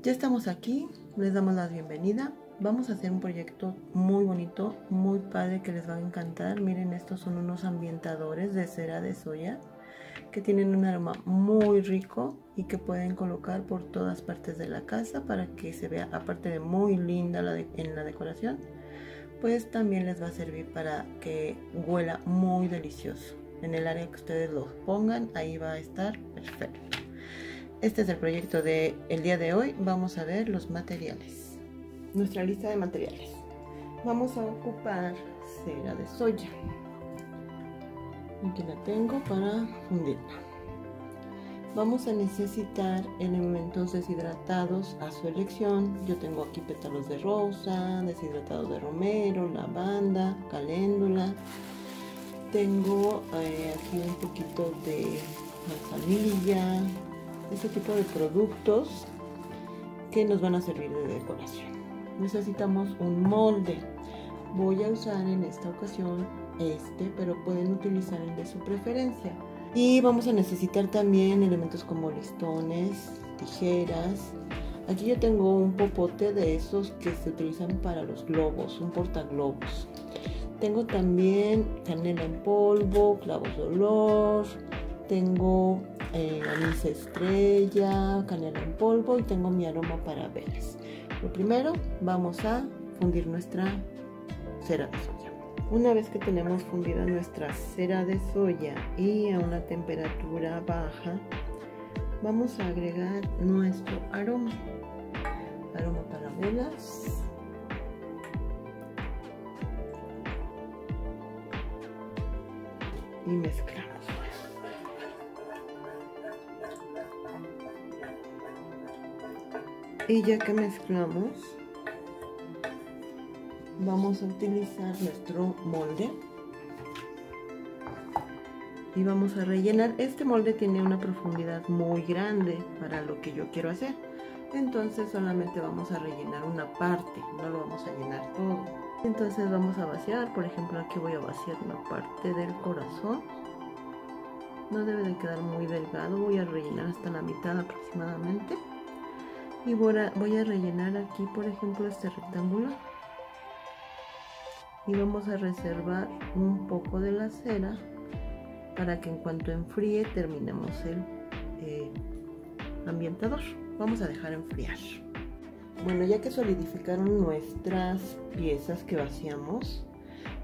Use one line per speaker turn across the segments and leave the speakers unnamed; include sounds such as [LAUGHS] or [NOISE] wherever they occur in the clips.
Ya estamos aquí, les damos la bienvenida. Vamos a hacer un proyecto muy bonito, muy padre que les va a encantar. Miren, estos son unos ambientadores de cera de soya que tienen un aroma muy rico y que pueden colocar por todas partes de la casa para que se vea, aparte de muy linda la en la decoración, pues también les va a servir para que huela muy delicioso. En el área que ustedes lo pongan, ahí va a estar perfecto. Este es el proyecto el día de hoy. Vamos a ver los materiales. Nuestra lista de materiales. Vamos a ocupar cera de soya. Aquí la tengo para fundirla. Vamos a necesitar elementos deshidratados a su elección. Yo tengo aquí pétalos de rosa, deshidratado de romero, lavanda, caléndula. Tengo eh, aquí un poquito de manzanilla, este tipo de productos que nos van a servir de decoración. Necesitamos un molde. Voy a usar en esta ocasión este, pero pueden utilizar el de su preferencia. Y vamos a necesitar también elementos como listones, tijeras. Aquí yo tengo un popote de esos que se utilizan para los globos, un portaglobos. Tengo también canela en polvo, clavos de olor, tengo eh, anís estrella, canela en polvo y tengo mi aroma para velas. Lo primero vamos a fundir nuestra cera de soya. Una vez que tenemos fundida nuestra cera de soya y a una temperatura baja, vamos a agregar nuestro aroma. Aroma para velas. Y mezclamos. Y ya que mezclamos, vamos a utilizar nuestro molde. Y vamos a rellenar. Este molde tiene una profundidad muy grande para lo que yo quiero hacer. Entonces solamente vamos a rellenar una parte. No lo vamos a llenar todo. Entonces vamos a vaciar. Por ejemplo aquí voy a vaciar una parte del corazón. No debe de quedar muy delgado. Voy a rellenar hasta la mitad aproximadamente y voy a, rellenar aquí por ejemplo este rectángulo. Y vamos a reservar un poco de la cera para que en cuanto enfríe terminemos el eh, ambientador. Vamos a dejar enfriar. Bueno ya que solidificaron nuestras piezas que vaciamos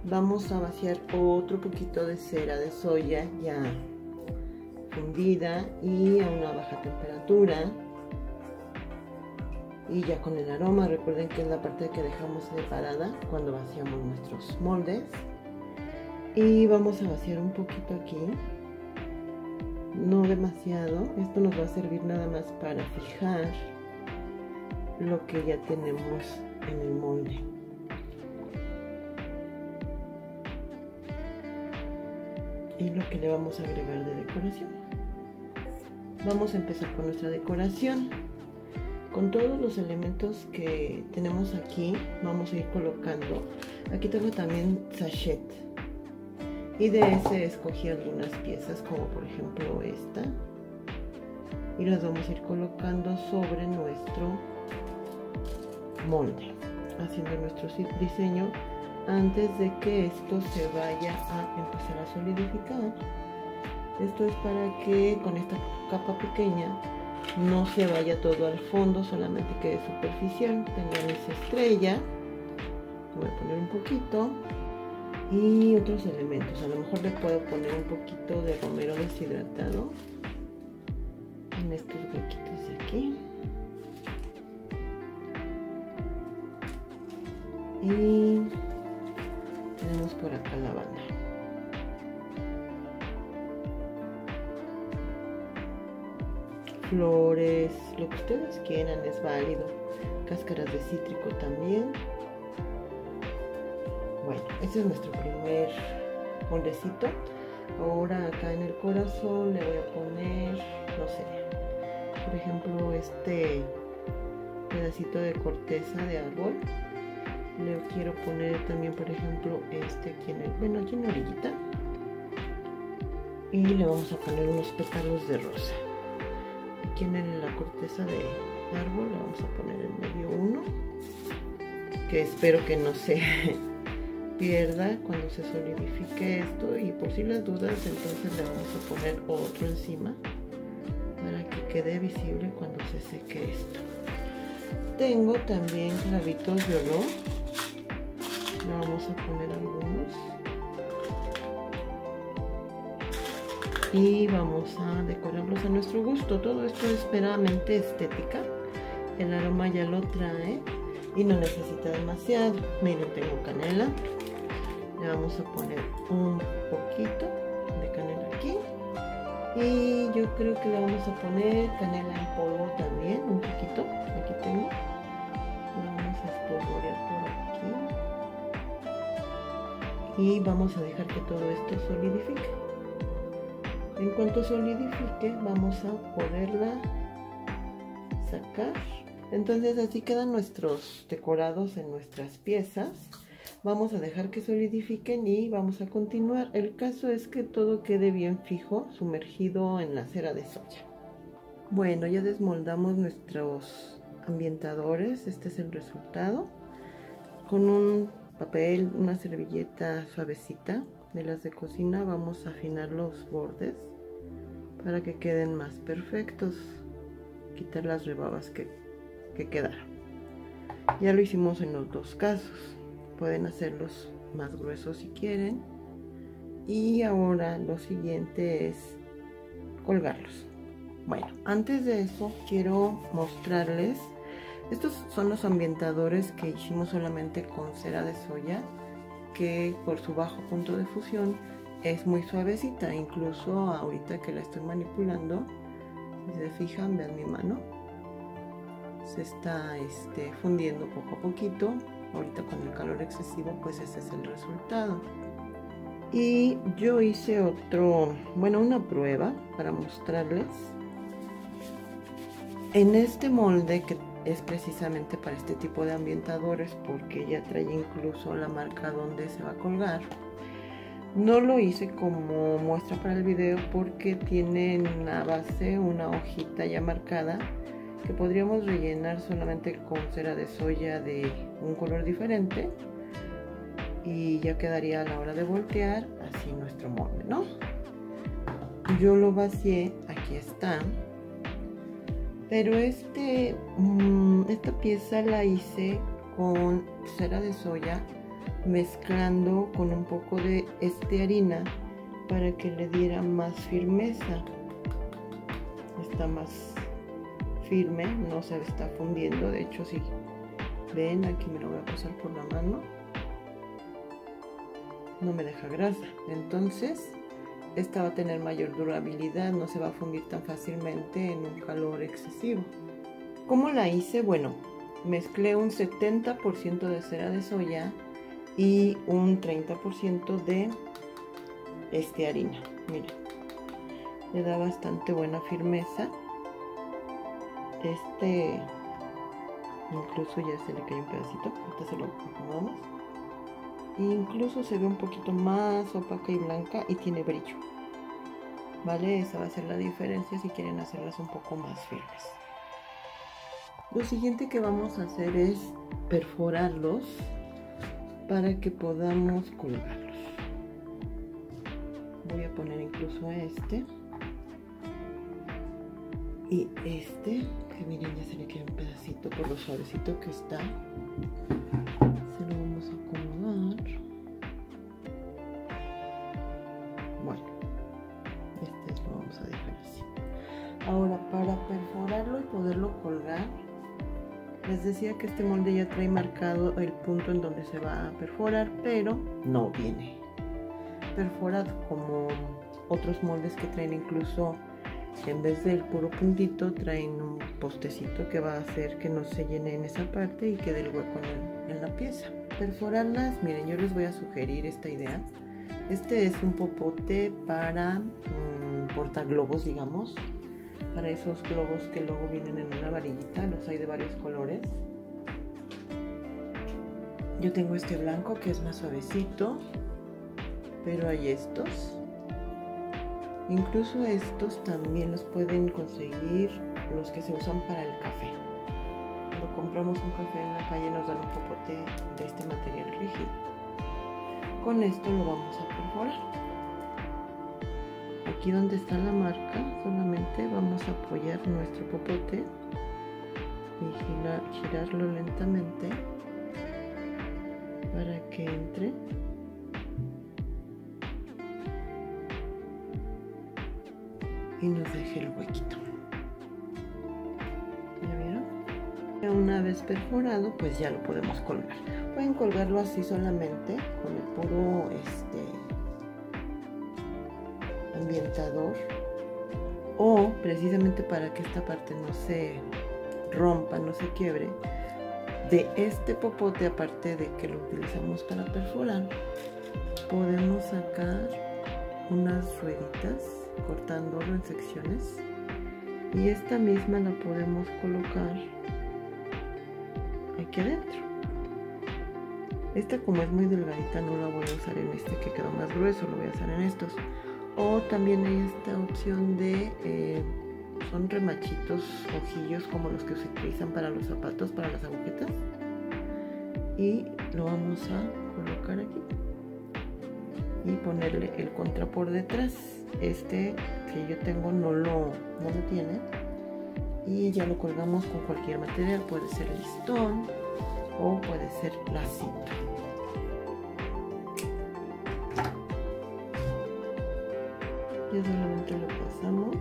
vamos a vaciar otro poquito de cera de soya ya fundida y a una baja temperatura y ya con el aroma recuerden que es la parte que dejamos separada cuando vaciamos nuestros moldes. Y vamos a vaciar un poquito aquí. No demasiado. Esto nos va a servir nada más para fijar lo que ya tenemos en el molde. Y lo que le vamos a agregar de decoración. Vamos a empezar con nuestra decoración con todos los elementos que tenemos aquí vamos a ir colocando. Aquí tengo también sachet. Y de ese escogí algunas piezas como por ejemplo esta. Y las vamos a ir colocando sobre nuestro molde haciendo nuestro diseño antes de que esto se vaya a empezar a solidificar. Esto es para que con esta capa pequeña no se vaya todo al fondo, solamente quede superficial. Tengo esa estrella, voy a poner un poquito y otros elementos. A lo mejor le puedo poner un poquito de romero deshidratado en estos huequitos de aquí. Y tenemos por acá la banda. Flores, lo que ustedes quieran es válido. Cáscaras de cítrico también. Bueno, este es nuestro primer moldecito. Ahora acá en el corazón le voy a poner, no sé, por ejemplo este pedacito de corteza de árbol. Le quiero poner también, por ejemplo, este aquí en el, bueno, aquí en la orillita. Y le vamos a poner unos pétalos de rosa aquí en la corteza de, árbol, le vamos a poner en medio uno, que espero que no se [LAUGHS] pierda cuando se solidifique esto y por si las dudas entonces le vamos a poner otro encima para que quede visible cuando se seque esto. Tengo también clavitos de olor, le vamos a poner algunos. Y vamos a decorarlos a nuestro gusto. Todo esto es meramente estética. El aroma ya lo trae y no necesita demasiado. Miren, tengo canela. Le vamos a poner un poquito de canela aquí. Y yo creo que le vamos a poner canela en polvo también, un poquito. Aquí tengo. Vamos a espolvorear por aquí. Y vamos a dejar que todo esto solidifique. En cuanto solidifique, vamos a poderla sacar. Entonces así quedan nuestros decorados en nuestras piezas. Vamos a dejar que solidifiquen y vamos a continuar. El caso es que todo quede bien fijo, sumergido en la cera de soya. Bueno, ya desmoldamos nuestros ambientadores. Este es el resultado. Con un papel, una servilleta suavecita, de las de cocina vamos a afinar los bordes para que queden más perfectos quitar las rebabas que, que quedaron. Ya lo hicimos en los dos casos. Pueden hacerlos más gruesos si quieren. Y ahora lo siguiente es colgarlos. Bueno antes de eso quiero mostrarles estos son los ambientadores que hicimos solamente con cera de soya que por su bajo punto de fusión es muy suavecita, incluso ahorita que la estoy manipulando, si se fijan, vean mi mano, se está este, fundiendo poco a poquito, ahorita con el calor excesivo pues ese es el resultado. Y yo hice otro, bueno una prueba para mostrarles. En este molde que es precisamente para este tipo de ambientadores porque ya trae incluso la marca donde se va a colgar. No lo hice como muestra para el video porque tiene en base una hojita ya marcada que podríamos rellenar solamente con cera de soya de un color diferente y ya quedaría a la hora de voltear así nuestro molde, ¿no? Yo lo vacié, aquí está, pero este, mm, esta pieza la hice con cera de soya mezclando con un poco de este harina para que le diera más firmeza. Está más firme, no se está fundiendo. De hecho, si ven, aquí me lo voy a pasar por la mano. No me deja grasa. Entonces, esta va a tener mayor durabilidad, no se va a fundir tan fácilmente en un calor excesivo. ¿Cómo la hice? Bueno, mezclé un 70% de cera de soya y un 30% de este harina. Miren, le da bastante buena firmeza. Este incluso ya se le cae un pedacito, ahorita se lo acomodamos incluso se ve un poquito más opaca y blanca y tiene brillo. Vale esa va a ser la diferencia si quieren hacerlas un poco más firmes. Lo siguiente que vamos a hacer es perforarlos para que podamos colgarlos. Voy a poner incluso este. Y este que miren ya se le queda un pedacito por lo suavecito que está Ahora, para perforarlo y poderlo colgar, les decía que este molde ya trae marcado el punto en donde se va a perforar, pero no viene perforado como otros moldes que traen incluso en vez del puro puntito traen un postecito que va a hacer que no se llene en esa parte y quede el hueco en, la pieza. Perforarlas, miren, yo les voy a sugerir esta idea. Este es un popote para mm, portar globos, digamos para esos globos que luego vienen en una varillita, los hay de varios colores. Yo tengo este blanco que es más suavecito, pero hay estos. Incluso estos también los pueden conseguir los que se usan para el café. compramos un café en la calle nos dan un popote de este material rígido. Con esto lo vamos a perforar. Aquí donde está la marca solamente vamos a apoyar nuestro popote y girarlo lentamente para que entre y nos deje el huequito una vez perforado pues ya lo podemos colgar. Pueden colgarlo así solamente con el puro este ambientador. O precisamente para que esta parte no se rompa, no se quiebre, de este popote, aparte de que lo utilizamos para perforar, podemos sacar unas rueditas cortándolo en secciones. Y esta misma la podemos colocar aquí adentro. Esta como es muy delgadita no la voy a usar en este que quedó más grueso, lo voy a usar en estos. O también hay esta opción de eh, son remachitos ojillos como los que se utilizan para los zapatos, para las agujetas. Y lo vamos a colocar aquí y ponerle el contra por detrás. Este que yo tengo no lo, no lo tiene. Y ya lo colgamos con cualquier material, puede ser listón o puede ser lacito. Ya solamente lo pasamos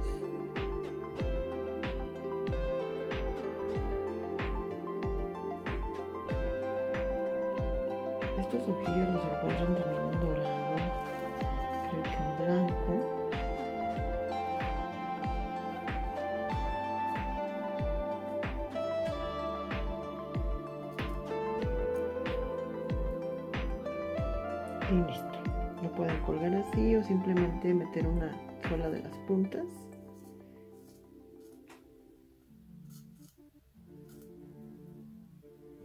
estos ojillos los encuentran también en una sola de las puntas.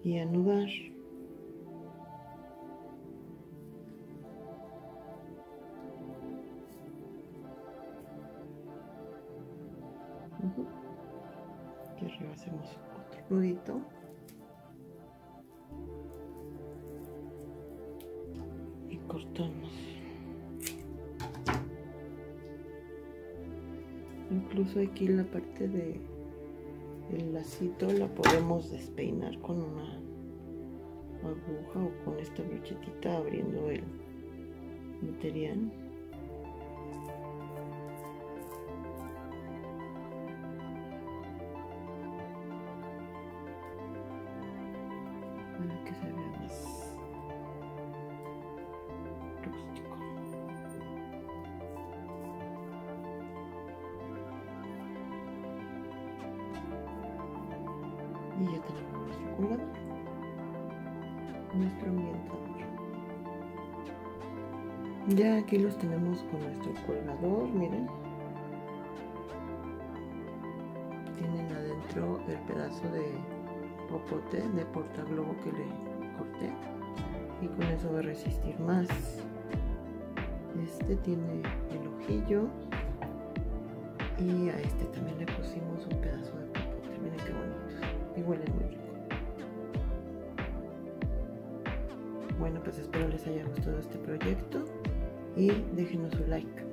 Y anudar. Aquí arriba hacemos otro nudito. Incluso aquí la parte de el lacito la podemos despeinar con una aguja o con esta brochetita abriendo el material. Y ya tenemos nuestro colgador, nuestro ambientador. Ya aquí los tenemos con nuestro colgador, miren. Tienen adentro el pedazo de popote de portaglobo que le corté y con eso va a resistir más este tiene el ojillo y a este también le pusimos un pedazo y muy rico. Bueno pues espero les haya gustado este proyecto y déjenos su like